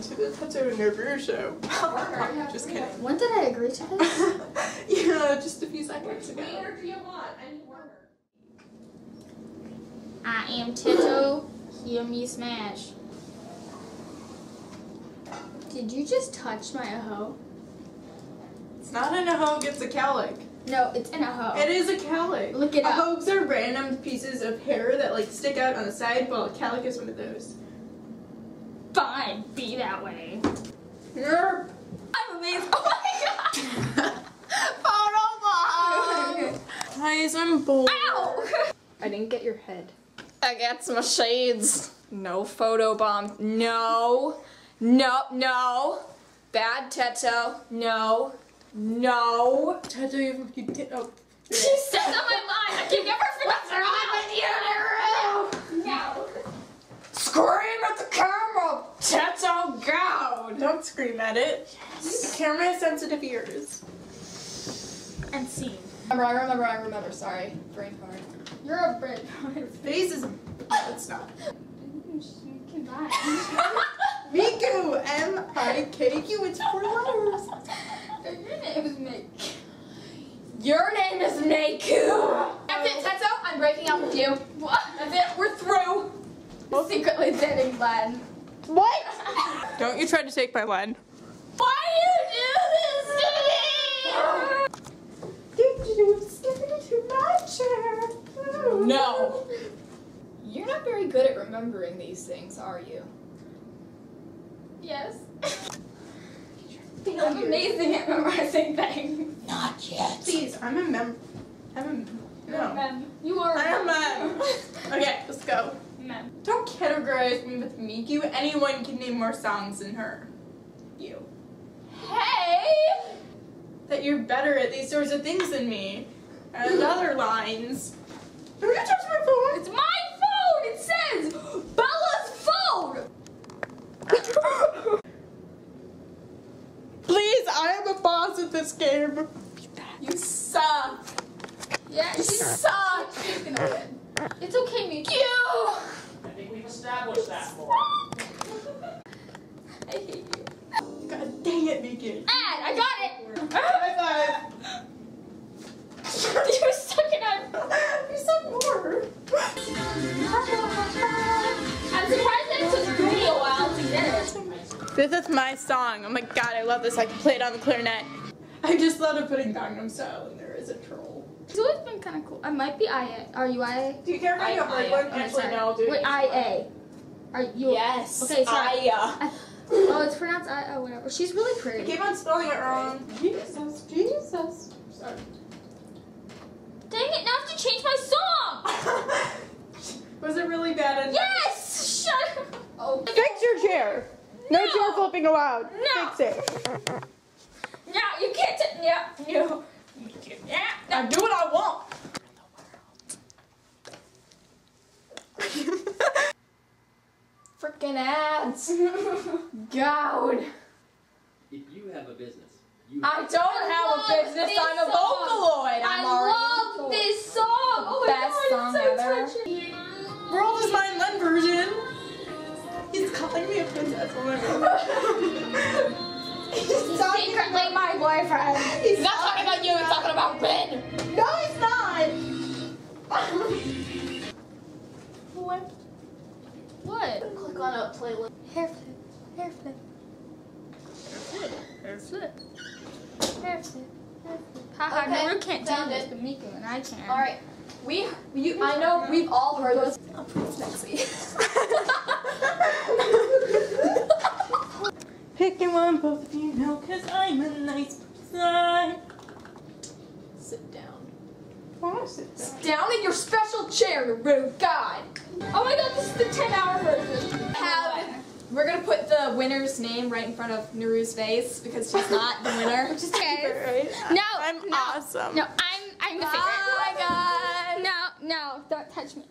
on to the Tetsuo Nobu show. just kidding. When did I agree to this? yeah, just a few seconds ago. do you want? I need Warner. I am Tito. Hear me smash. Did you just touch my hoe? It's not an a hoe, it's a cowlick. No, it's in a hoe. It is a cowlick. Look it a up. Hobes are random pieces of hair that like stick out on the side, while a cowlick is one of those. Fine, be that way. Yerp. I'm amazed. Oh my god! Photo Guys, I'm bored. Ow! I didn't get your head. I got some shades. No photo bomb. No. No, no. Bad Teto. No. No. Tattoo you you did oh. She says on my mind. I can never forget her on with you in a room. No. Scream at the camera. Teto, go. Don't scream at it. The camera has sensitive ears. And scene. Remember, I remember, I remember. Sorry. Brain fart. You're a brit. Your face is. It's not. Goodbye. Miku, M I K Q. It's four letters. Your name is Mick. Your name is Neku. That's it, Tetsuo. I'm breaking up with you. What? That's it. We're through. Secretly dating Glenn. What? Don't you try to take my line. Why do you do this to me? No. You're not very good at remembering these things, are you? Yes. I'm amazing at memorizing things. Not yet. Please, I'm a mem. I'm a. No. Mem. You are. I am mem. Okay, let's go. Mem. Don't categorize me with Miku. Anyone can name more songs than her. You. Hey! That you're better at these sorts of things than me. Uh, and other lines. Don't you touch my phone? It's my phone! It says Bella's phone! Please, I am a boss at this game. You suck. Yeah, You she suck. She's gonna win. It's okay, Miku. You. I think we've that more. I hate you. God dang it, Miku. And ah, I got it! High five. You're stuck it out. You said more. I'm surprised that it took me a while to get it. This is my song. Oh my god, I love this. I can play it on the clarinet. I just thought of putting Gangnam Style in there as a troll. It's always been kind of cool. I might be IA. Are you IA? Do you care if I do a hard one? Actually, sorry. no, I'll do it. Wait, IA. Are you? Yes. Okay, sorry. I, I- oh, it's pronounced I. Oh, whatever. She's really I pretty. keep on spelling it wrong. Jesus, Jesus. Sorry. Dang it! Now I have to change my song. Was it really bad? In- yes. Shut up. Oh. Fix your chair. No, No. chair flipping allowed. No. Fix it. No, you can't. T- no, no. Yeah. I do what I want. Freaking ads. God. If you have a business, you I don't have a business. I'm a vocaloid. I'm I already love this song. Oh my Best god, song it's so ever. touching. World is Mine One version. He's calling me a princess. Oh my god. He's talking Secretly my boyfriend. He's Not talking about you. It's talking about Ben. No, he's not. What? What? Click on a playlist. Hair flip. Hair flip. Hair flip. Hair flip. Hair flip. Haha, Okay, Neru can't do this, but Miku and I can. All right. We, you, I know we've all heard this. Picking one, both of you know, cause I'm a nice person. Sit down. Oh, sit down. Down in your special chair, you rude God. Oh my god, this is the 10 hour version. Have we're gonna put the winner's name right in front of Neru's face because she's not the winner. Which is okay. Right? No, I'm no, awesome. No, I'm I'm the oh favorite. Bye, guys. No, no, don't touch me.